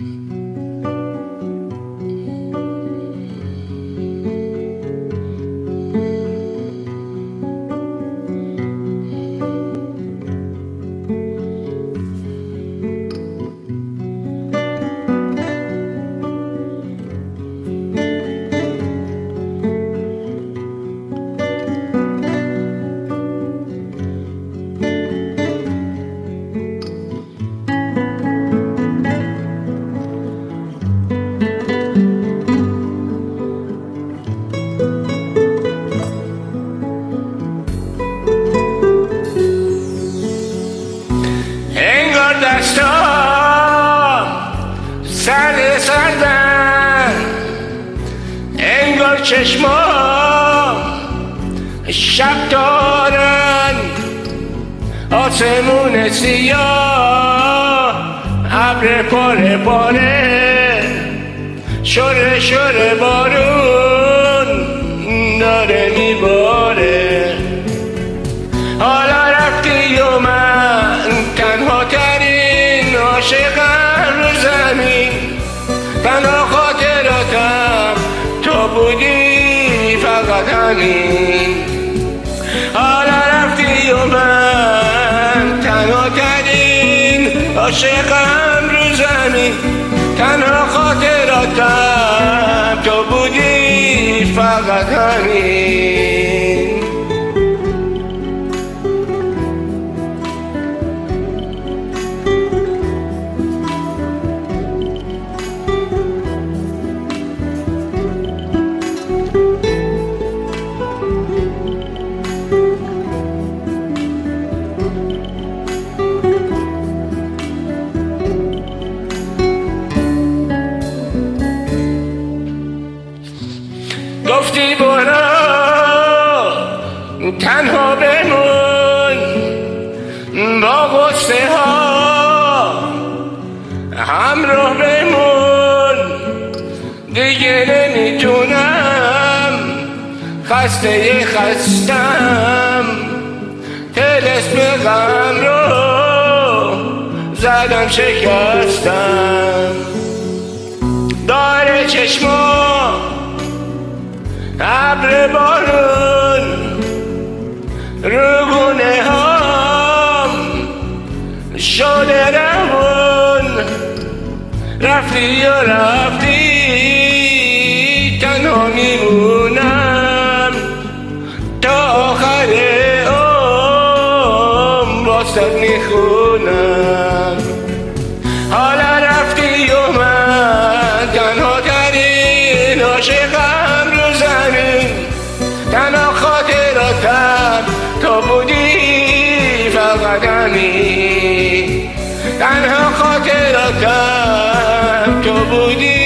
Mm-hmm. چشما شب دارن. آسمون سیاه ابر پاره پاره شره شره بارون داره میباره همین حالا رفتی و من تنها ترین عاشقم رو زمین. تنها خاطراتم. تو بودی فقط همین. تنها بمون با غصه ها. همراه بمون. دیگه نمی‌تونم. خسته خستم. تلسم غم رو زدم شکستم. داره چشما ابر بارون. رفتی و رفتی؟ تنها میمونم. تا آخر عمر باستت می‌خونم. حالا رفتی و من تنها ترین عاشقم رو زمین تنها خاطراتم تا بودی فقط همین. تنها خاطراتم kabul